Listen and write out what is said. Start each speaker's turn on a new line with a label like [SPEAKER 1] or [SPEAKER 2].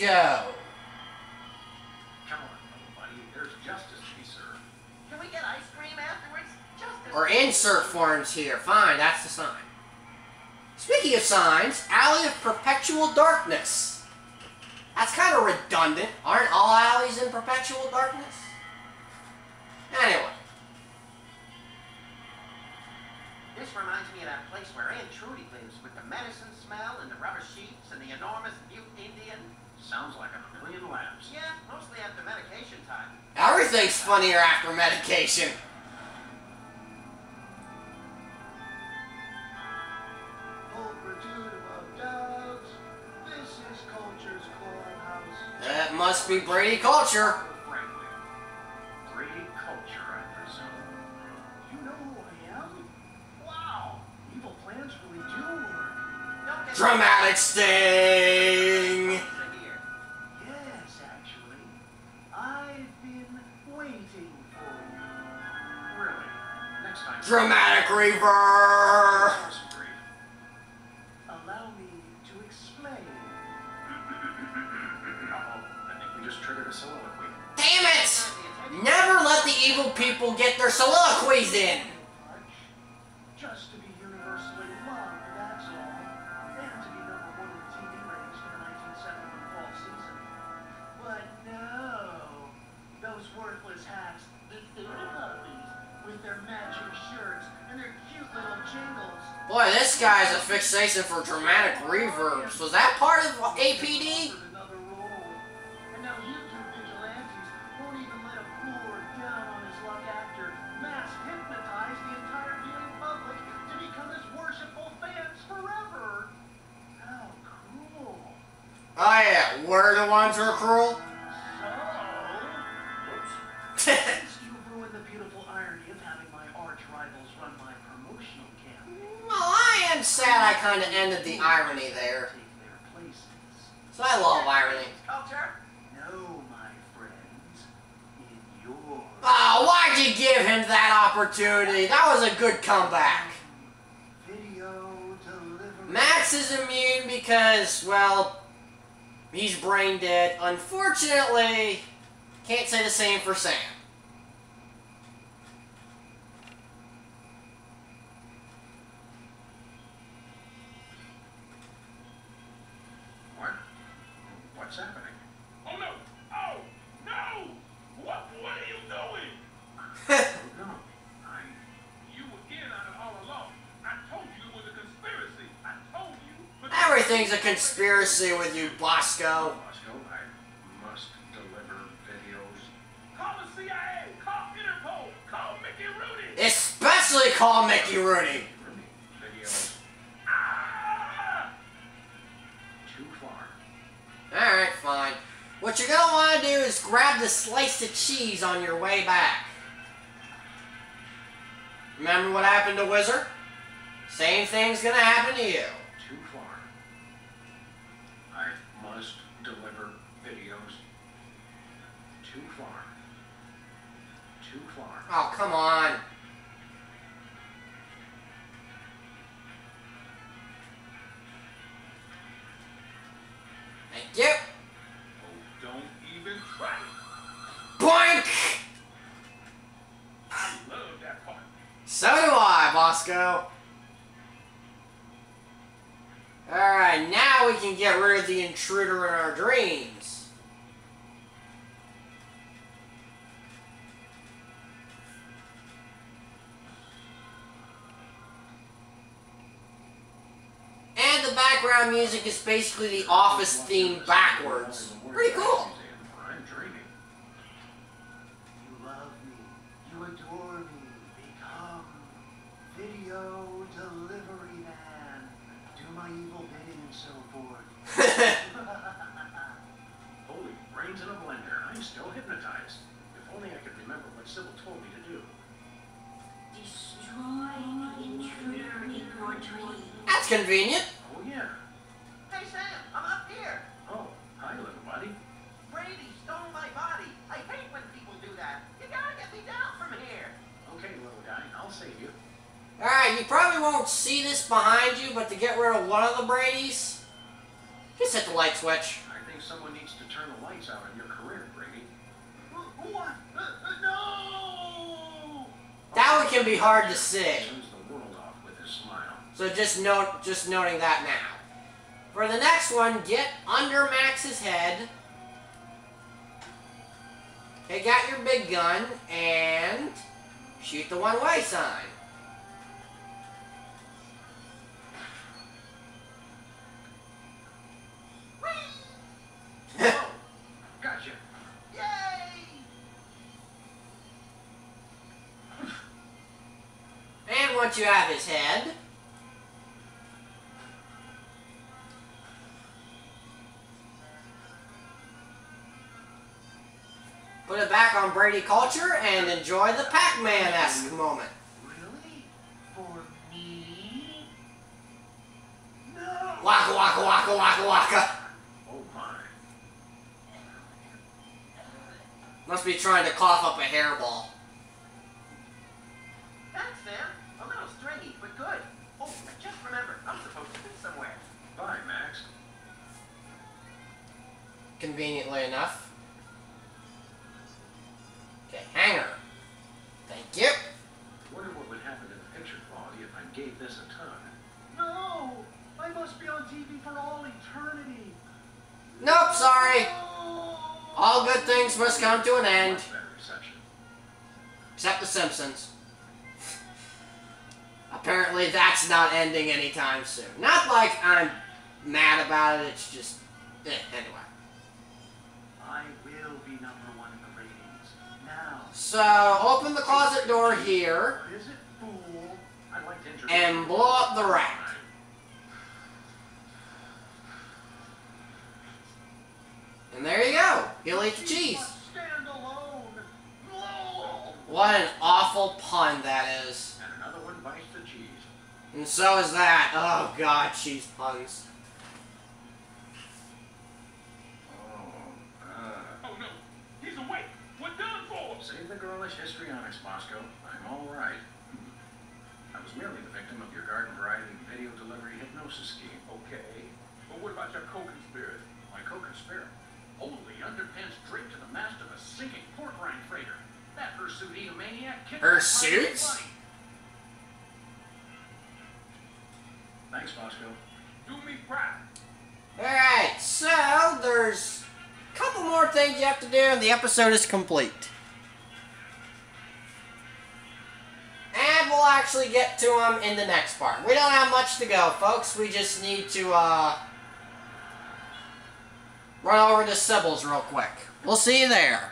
[SPEAKER 1] go.
[SPEAKER 2] Come on, buddy. There's justice to be served.
[SPEAKER 3] Can we get ice cream afterwards? Just
[SPEAKER 1] Or insert forms here. Fine, that's the sign. Speaking of signs, Alley of Perpetual Darkness. That's kind of redundant. Aren't all alleys in perpetual darkness? Anyway.
[SPEAKER 3] This reminds me of that place where Aunt Trudy lives with the medicine smell and the rubber sheets and the enormous mute Indian.
[SPEAKER 2] Sounds like a million laughs.
[SPEAKER 3] Yeah, mostly after medication time.
[SPEAKER 1] Everything's funnier after medication.
[SPEAKER 4] Multitude of dogs. This is culture's clubhouse.
[SPEAKER 1] That must be Brady culture.
[SPEAKER 2] Brady culture, I presume. You know who I am? Wow. Evil plans really do work.
[SPEAKER 1] Dramatic sting. Dramatic reverb.
[SPEAKER 4] Allow me to explain.
[SPEAKER 2] Uh-oh. I think we just triggered a soliloquy.
[SPEAKER 1] Damn it! Never let the evil people get their soliloquies in.
[SPEAKER 4] Just to be universally loved, that's all. And to be number one in TV ratings for the 1971 fall season. But no, those worthless hacks, the Soda Poppers, with their matching shirts and their cute little jingles.
[SPEAKER 1] Boy, this guy's a fixation for dramatic reverbs. Was that part of APD?
[SPEAKER 4] Offered another role. And now YouTube vigilantes won't even let a poor, down on his luck actor mass hypnotize the entire viewing public to become his worshipful fans forever. How cruel.
[SPEAKER 1] Oh yeah, we're the ones who are cruel.
[SPEAKER 4] So, since you've ruined the beautiful irony of having my arch rivals run my promotional campaign,
[SPEAKER 1] Well, I am sad I kind of ended the irony there.
[SPEAKER 4] take their places.
[SPEAKER 1] So I love irony.
[SPEAKER 4] No, my friends, in your
[SPEAKER 1] Oh, why'd you give him that opportunity? That was a good comeback. Max is immune because, well, he's brain dead. Unfortunately, can't say the same for Sam.
[SPEAKER 2] What? What's happening?
[SPEAKER 5] Oh no! Oh no! What what are you doing?
[SPEAKER 2] Oh, no. I...
[SPEAKER 5] You were in on all along. I told you it was a conspiracy. I told you.
[SPEAKER 1] Everything's a conspiracy with you, Bosco.
[SPEAKER 2] Bosco, I must deliver videos.
[SPEAKER 5] Call the CIA. Call Interpol. Call Mickey Rooney.
[SPEAKER 1] Especially call Mickey Rooney. Alright, fine. What you're gonna wanna do is grab the slice of cheese on your way back. Remember what happened to Wizard? Same thing's gonna happen to you.
[SPEAKER 2] Too far. I must deliver videos. Too far. Too far.
[SPEAKER 1] Oh, come on. Boink! So do I, Bosco. Alright, now we can get rid of the intruder in our dreams. And the background music is basically the office theme backwards. Pretty cool.
[SPEAKER 2] Holy brains in a blender. I'm still hypnotized. If only I could remember what Sybil told me to do.
[SPEAKER 6] Destroy the intruder in your dream.
[SPEAKER 1] That's convenient.
[SPEAKER 2] Oh, yeah.
[SPEAKER 3] Hey Sam, I'm up here.
[SPEAKER 2] Oh, hi, little buddy.
[SPEAKER 3] Brady stole my body. I hate when people do that. You gotta get me down from here.
[SPEAKER 2] Okay, little guy, I'll save you.
[SPEAKER 1] Alright, you probably won't see this behind you, but to get rid of one of the Brady's, just hit the light switch.
[SPEAKER 2] I think think someone needs to turn the lights out on your career, Brady.
[SPEAKER 4] What? Uh, uh, no!
[SPEAKER 1] That one can be hard to see.
[SPEAKER 2] Turns the world off with his smile.
[SPEAKER 1] So just note, just noting that now. For the next one, get under Max's head. Take out your big gun and shoot the one-way sign.
[SPEAKER 4] Yay!
[SPEAKER 1] And once you have his head, put it back on Brady Culture and enjoy the Pac-Man-esque moment.
[SPEAKER 4] Really? For me? No!
[SPEAKER 1] Waka waka waka waka waka.
[SPEAKER 2] Oh my.
[SPEAKER 1] Must be trying to cough up a hairball.
[SPEAKER 3] Thanks, Sam. A little stringy, but good. Oh, I just remembered. I'm supposed to be somewhere.
[SPEAKER 2] Bye, Max.
[SPEAKER 1] Conveniently enough. Things must come to an end.
[SPEAKER 2] Much better reception.
[SPEAKER 1] Except The Simpsons. Apparently that's not ending anytime soon. Not like I'm mad about it, it's just... Eh, anyway.
[SPEAKER 4] I will be number one in the ratings. Now.
[SPEAKER 1] So, open the closet door here.
[SPEAKER 4] Is it fool?
[SPEAKER 2] I'd like to
[SPEAKER 1] And blow up the rat. And there you go. He'll eat the cheese.
[SPEAKER 4] Stand alone. No!
[SPEAKER 1] What an awful pun that is.
[SPEAKER 2] And another one bites the cheese.
[SPEAKER 1] And so is that. Oh god, cheese puns.
[SPEAKER 2] Oh.
[SPEAKER 5] Oh no, he's awake. We're done for.
[SPEAKER 2] Save the girlish histrionics, Bosco. I'm all right. I was merely the victim of your garden variety video delivery hypnosis scheme.
[SPEAKER 5] Okay, but what about your co-conspirator?
[SPEAKER 2] My co-conspirator. Holy underpants draped to the mast of a sinking pork rind freighter. That hirsute egomaniac kidnapped
[SPEAKER 1] Her suits?
[SPEAKER 2] Thanks, Bosco.
[SPEAKER 5] Do me proud.
[SPEAKER 1] Alright, so there's a couple more things you have to do and the episode is complete. And we'll actually get to them in the next part. We don't have much to go, folks. We just need to, uh, run over to Sybil's real quick. We'll see you there.